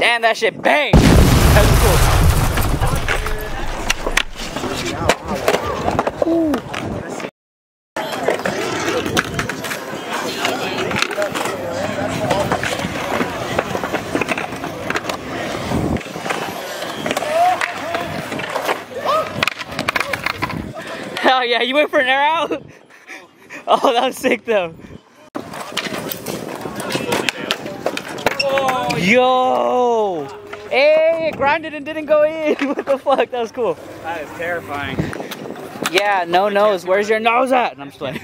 Damn, that shit bang. That was cool. Hell yeah, you went for an air out? Oh, that was sick though. Yo! Hey, it grinded and didn't go in. what the fuck? That was cool. That is terrifying. Yeah, no nose. Where's your nose at? And I'm just playing.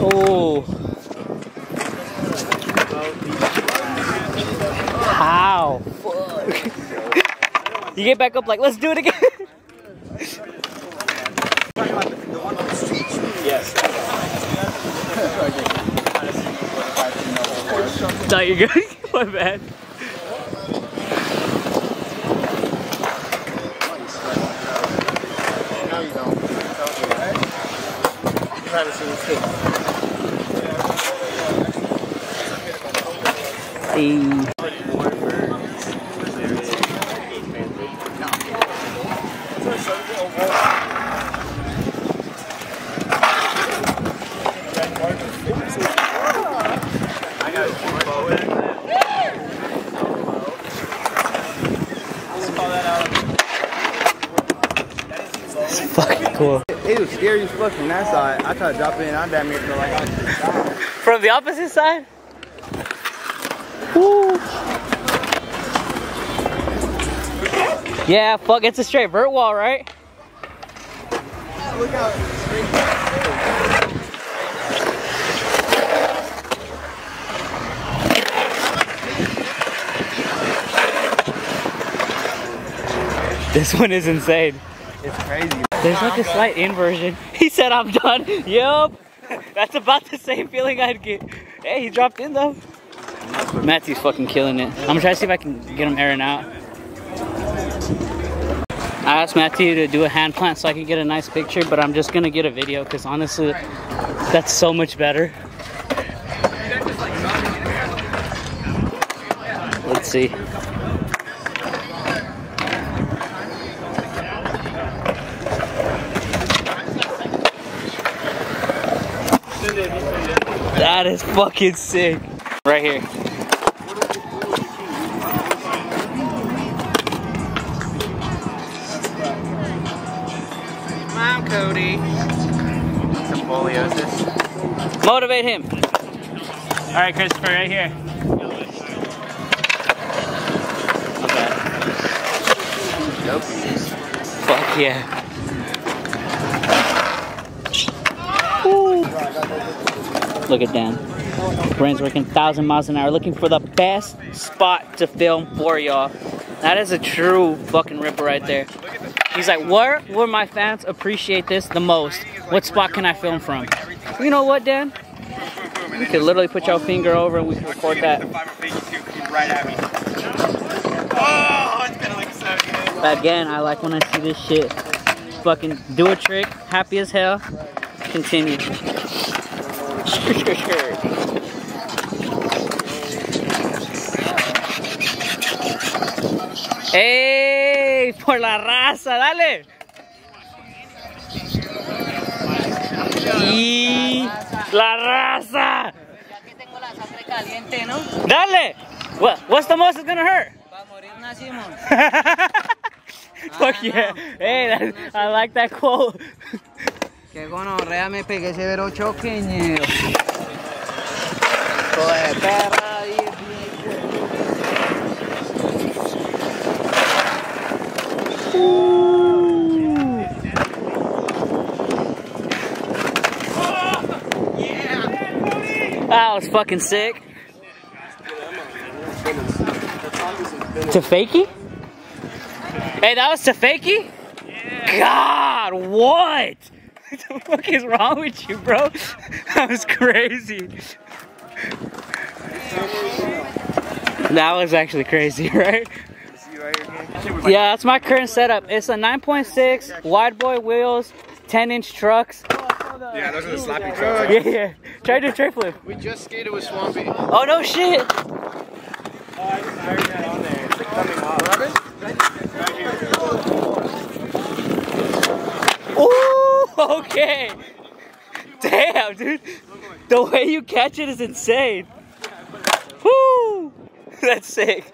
oh. How? you get back up like, let's do it again. No, you're good. My bad. Hey. I got Fucking cool. It was scary as fuck from that side. I tried to drop in. I damn near felt like I was gonna. From the opposite side? Woo. Yeah, fuck, it's a straight vert wall, right? Look out. This one is insane. It's crazy. There's like a slight inversion. He said I'm done. Yup. That's about the same feeling I'd get. Hey, he dropped in though. Matthew's fucking killing it. I'm gonna try to see if I can get him airing out. I asked Matthew to do a hand plant so I can get a nice picture, but I'm just gonna get a video because honestly, that's so much better. Let's see. That is fucking sick. Right here. Mom, Cody. Some scoliosis. Motivate him. All right, Christopher, right here. Nope. Fuck yeah. Woo. Look at Dan. Brain's working thousand miles an hour, looking for the best spot to film for y'all. That is a true fucking ripper right there. He's like, where will my fans appreciate this the most? What spot can I film from? You know what, Dan? You could literally put your finger over and we can record that. Good. Again, I like when I see this shit. Fucking do a trick, happy as hell. Continue. ¡Ey! Por la raza, dale. Y la raza. Ya que tengo la sangre caliente, ¿no? Dale. What, what's the most it's gonna hurt? Morir nacimos. Fuck yeah. Hey, that, I like that quote. Que gonorrea me pegué severo choqueño. Joder, perra. That was fucking sick. Tafaki? Hey, that was Tafaki? God, what? What the fuck is wrong with you, bro? That was crazy. That was actually crazy, right? Yeah, that's my current setup. It's a 9.6 wide boy wheels, 10 inch trucks. Yeah, those are the slappy trucks. Yeah, yeah. Try to do a tray flip. We just skated with Swampy. Oh no shit. Ooh, okay. Damn, dude. The way you catch it is insane. Woo! That's sick.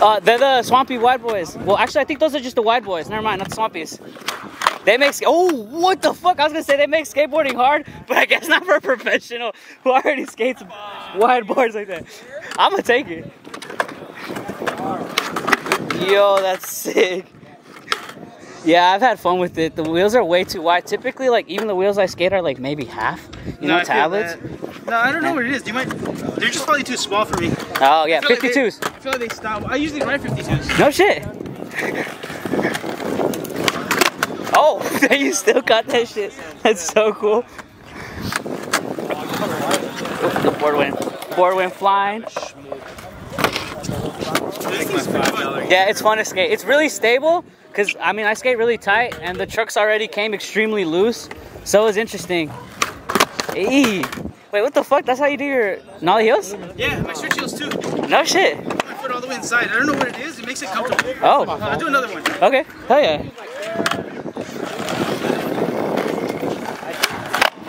Uh, they're the Swampy Wide Boys. Well, actually, I think those are just the Wide Boys. Never mind, not the Swampies. They make oh what the fuck I was gonna say they make skateboarding hard but I guess not for a professional who already skates wide boards like that I'm gonna take it yo that's sick yeah I've had fun with it the wheels are way too wide typically like even the wheels I skate are like maybe half you know tablets No, I don't know what it is. Do you might. They're just probably too small for me. oh yeah I feel like they- 52s I feel like they stop. I usually ride 52s. no shit oh you still got that shit that's so cool the board went board went flying Yeah, it's fun to skate. It's really stable because I mean I skate really tight and the trucks already came extremely loose, so it was interesting. Eee. Wait, what the fuck? That's how you do your nollie heels? Yeah, my switch heels too. No shit. My foot all the way inside. I don't know what it is. It makes it comfortable. Oh, I'll do another one. okay. Hell yeah.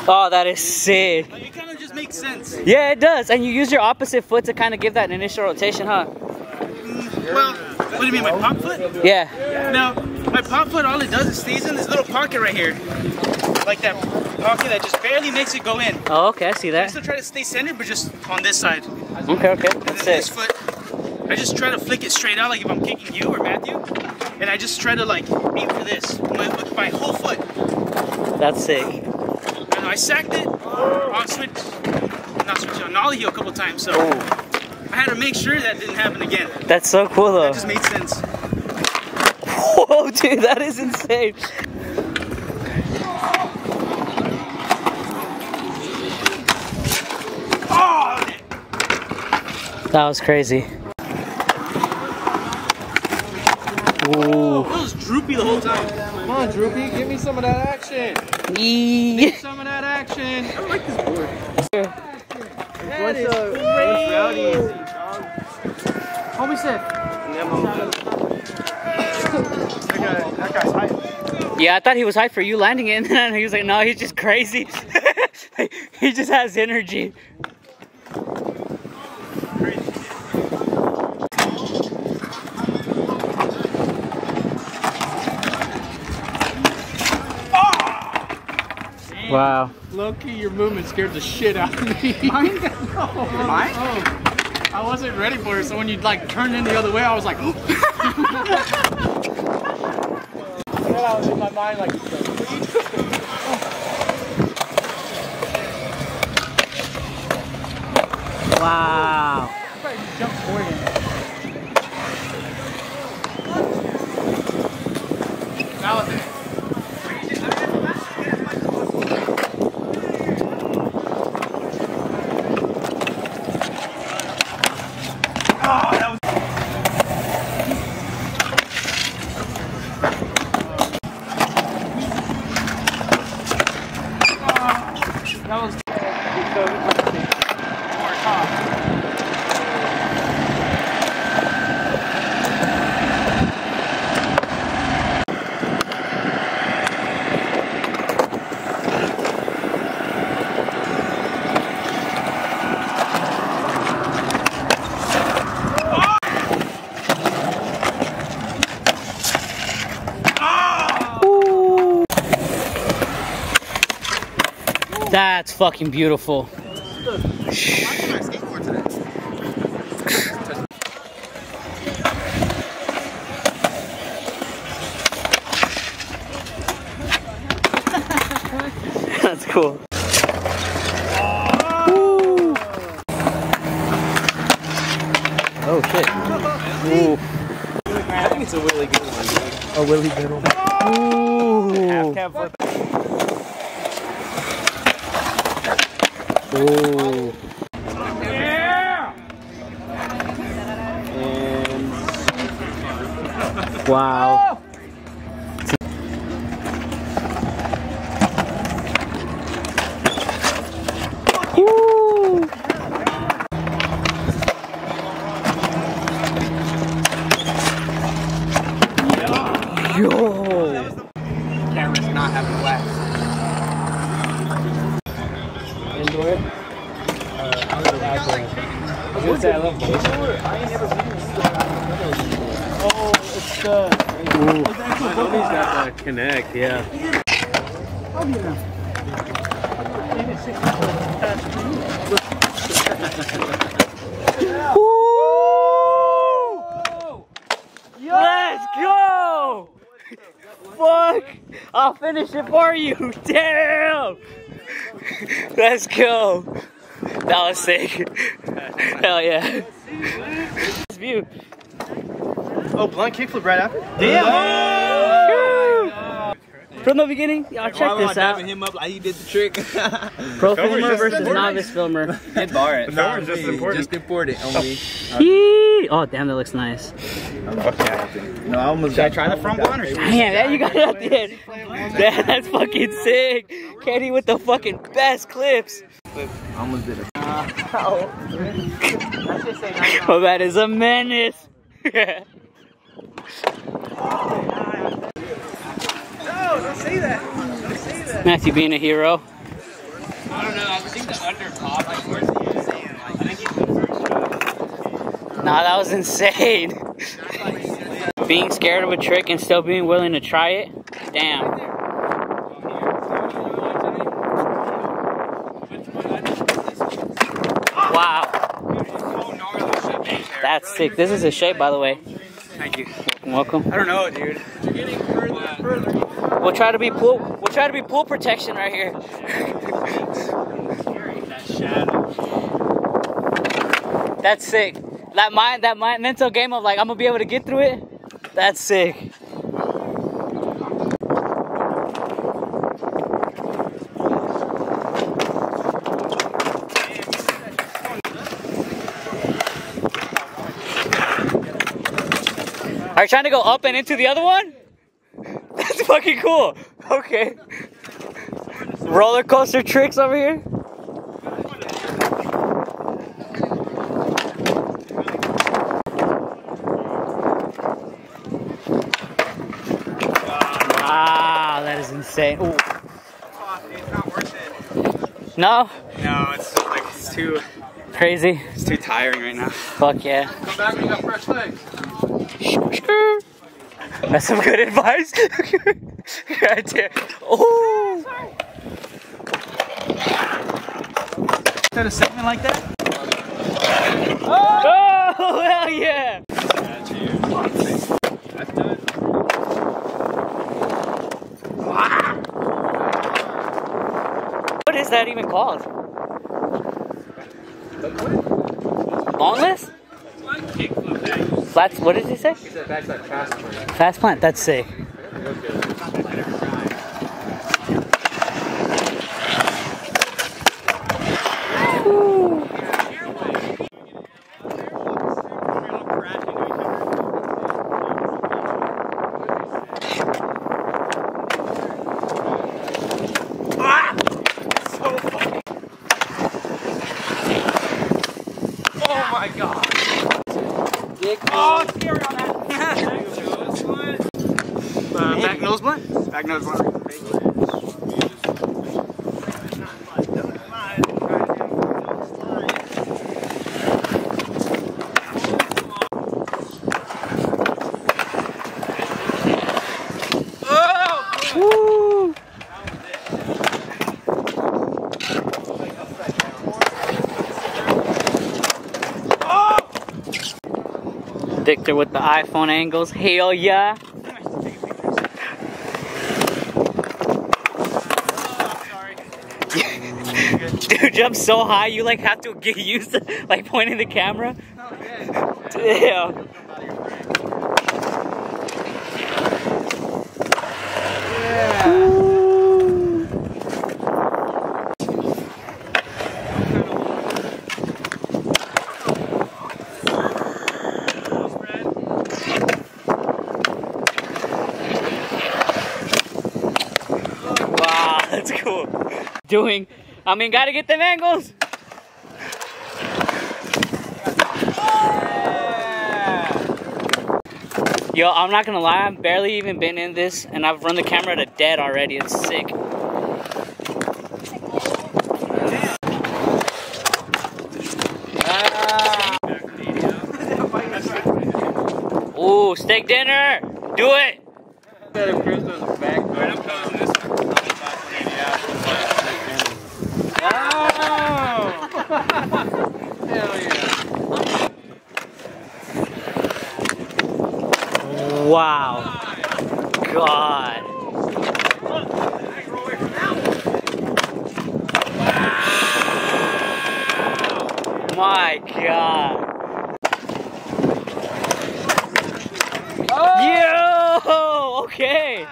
Oh, that is sick. Like, it kind of just makes sense. Yeah, it does. And you use your opposite foot to kind of give that initial rotation, huh? Mm, well, what do you mean, my pop foot? Yeah. Now, my pop foot, all it does is stays in this little pocket right here. Like that pocket that just barely makes it go in. Oh, okay. I see that. I still try to stay centered, but just on this side. Okay, okay. And then That's this it. foot, I just try to flick it straight out, like if I'm kicking you or Matthew. And I just try to like aim for this my, with my whole foot. That's sick. And I sacked it on switch, not switch, on nollie heel a couple times. So I had to make sure that didn't happen again. That's so cool though. It just made sense. Whoa, dude, that is insane. That was crazy. Ooh. It was droopy the whole time. Come on, Droopy, give me some of that action. Yee. Some of that action. I like this board. What's up? What's rowdy? Homie said. That, guy's hype. Yeah, I thought he was hyped for you landing it, and then he was like, no, he's just crazy. he just has energy. Wow. Loki, your movement scared the shit out of me. Mine? no. Oh, Mine? I wasn't ready for it, so when you like turned in the other way, I was like, I was in my mind like, Wow. That's fucking beautiful. That's cool. Oh shit. Ooh. I think it's a really good one, dude. A Willy Diddle. Ooh. Cab flip. Ooh. Fuck! I'll finish it for you. Damn! Let's go. That was sick. Hell yeah. This view. Oh, blunt kickflip right after? From the beginning, y'all check this out. him up like he did the trick. Pro filmer just versus important. novice filmer. Did bar it. No, just important. Just important only. Yee! Oh, damn, that looks nice. No, I almost. Should I try the front one or? Damn, yeah, you got it at the end. Damn, that's fucking sick. Kenny with the fucking best clips. I almost did it. Oh, that is a menace. No, don't say that. Don't say that. Matthew being a hero. I don't know. I think the under pop. Like, where's he saying? Like, I think he's the first shot. Nah, that was insane. being scared of a trick and still being willing to try it. Damn. Wow. Gnarly shit back there. That's sick. This is a shape, by the way. Thank you. Welcome. I don't know, dude. You're getting further and further. We'll try to be pool. Try to be pool protection right here. That's sick. That mind, that mind, mental game of like I'm gonna be able to get through it. That's sick. Are you trying to go up and into the other one? That's fucking cool. Okay. Roller coaster tricks over here. Wow, that is insane. Ooh. It's not worth it. No? No, it's like it's too Crazy? it's too tiring right now. Fuck yeah. Come back when you got fresh legs. That's some good advice. right there. Oh. Did a segment like that? Oh, hell yeah. What is that even called? Longless? Flats, what did he say? Fast plant, that's sick. Oh my god. Dick Oh, it's scary on that. uh, back nose blunt? Back nose blunt. Woo! Victor with the iPhone angles. Hell yeah. Dude, jump so high you like have to get used to like pointing the camera. Damn. Wow, that's cool. Doing, I mean, gotta get them angles. Yo, I'm not gonna lie, I've barely even been in this, and I've run the camera to dead already. It's sick. Ah. Ooh, steak dinner! Do it! Wow. God. My God. Yo! Okay.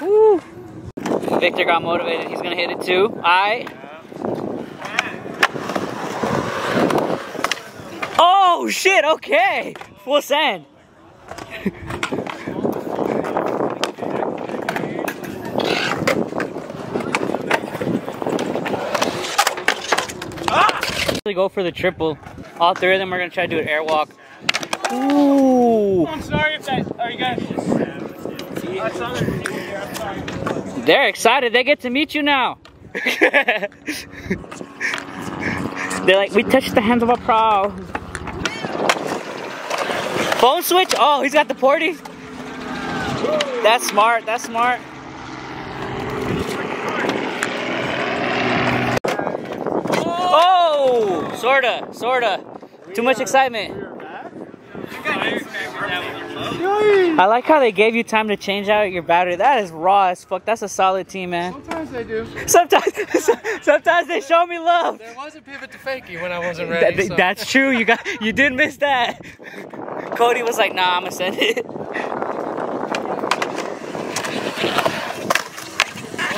Woo. Victor got motivated. He's gonna hit it too. I. Oh shit! Okay, full send. Go for the triple. All three of them are gonna try to do an airwalk. Ooh. I'm sorry if that. Are you guys? They're excited. They get to meet you now. They're like, we touched the hands of a pro. Phone switch? Oh, he's got the porty. That's smart. That's smart. Oh, sorta, sorta. Too much excitement. I like how they gave you time to change out your battery. That is raw as fuck. That's a solid team, man. Sometimes they do. Sometimes, sometimes they show me love. There was a pivot to fakie when I wasn't That- ready. so- That's true. You got, you did miss that. Cody was like, "Nah, I'm gonna send it."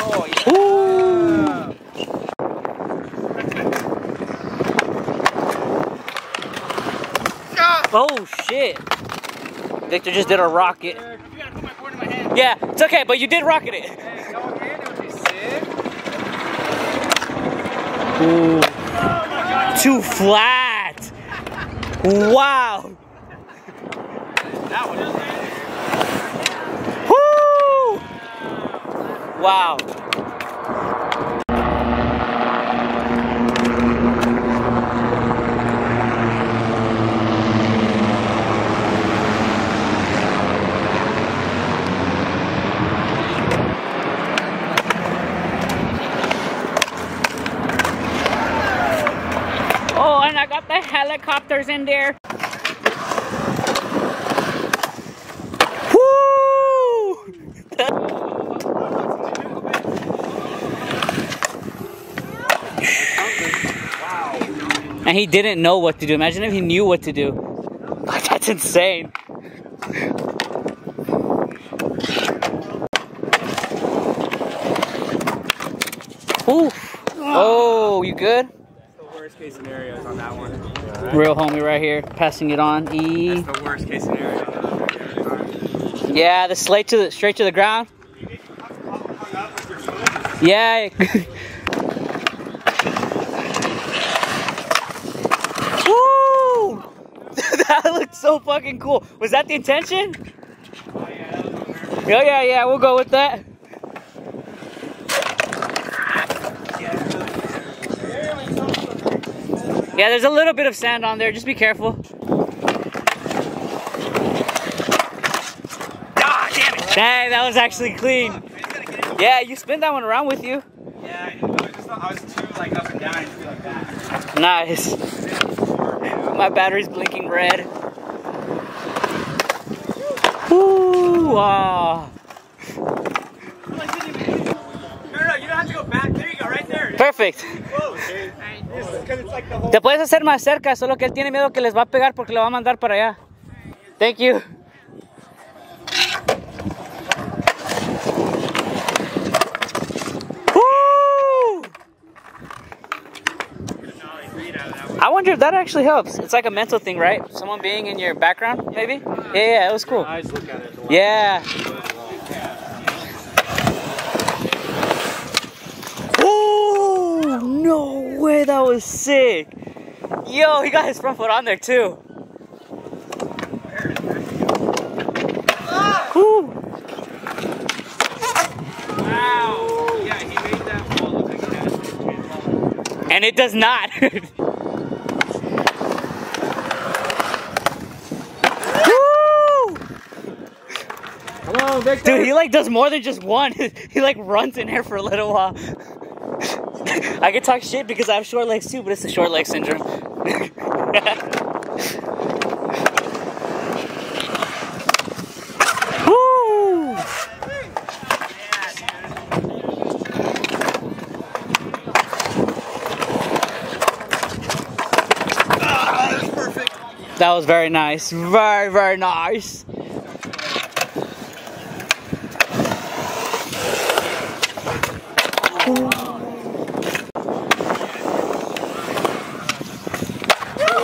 Oh, Ooh. Oh shit! Victor just did a rocket. You gotta put my board in my hand. Yeah, it's okay, but you did rocket it. Ooh. Too flat. Wow. Woo! Wow. Oh, and I got the helicopters in there. And he didn't know what to do. Imagine if he knew what to do. Like, that's insane. Oof. Oh, you good? Worst case scenarios on that one. Real homie right here, passing it on. E. The worst case scenario. Yeah, the slate to the straight to the ground. Yeah. Woo! that looked so fucking cool. Was that the intention? Oh, yeah, oh, yeah, yeah. We'll go with that. Yeah, there's a little bit of sand on there. Just be careful. Ah, damn it! Dang, that was actually clean. Yeah, you spin that one around with you. Yeah, I was just I was too like up and down. I feel like that. Nice. My battery's blinking red. Ooh, ah. No, no, you don't have to go back. There you go, right there. Perfect. Close. Te puedes hacer más cerca, solo que él tiene miedo que les va a pegar porque le va a mandar para allá. Thank you. Woo! I wonder if that actually helps. It's like a mental thing, right? Someone being in your background, maybe? Yeah, yeah, it was cool. Yeah. Was sick. Yo, he got his front foot on there too. Whew. Wow. Yeah, he made that ball look like it had a And it does not. Woo! Victor. Dude, he like does more than just one. he like runs in here for a little while. I can talk shit because I have short legs too, but it's the short leg syndrome. Woo! That was very nice. Very, very nice.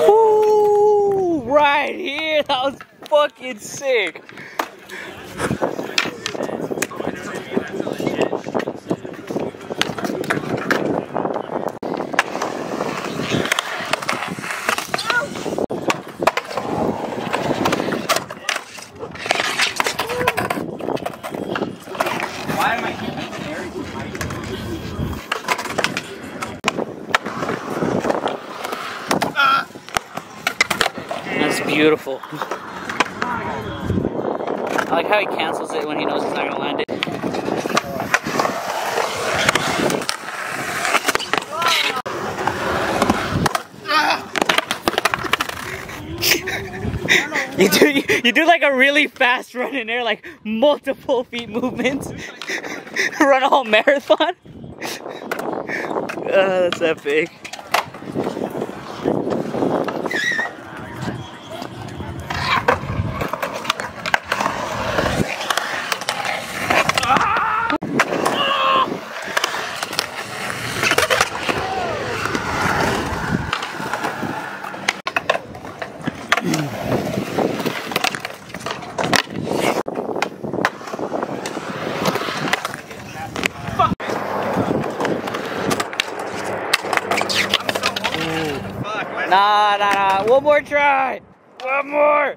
Ooh, right here. That was fucking sick. Why am I keeping staring? That's beautiful. I like how he cancels it when he knows he's not gonna land it. You do you do like a really fast run in there, like multiple feet movements. Run a whole marathon. Oh, that's epic. Nah, nah, nah. One more try. One more.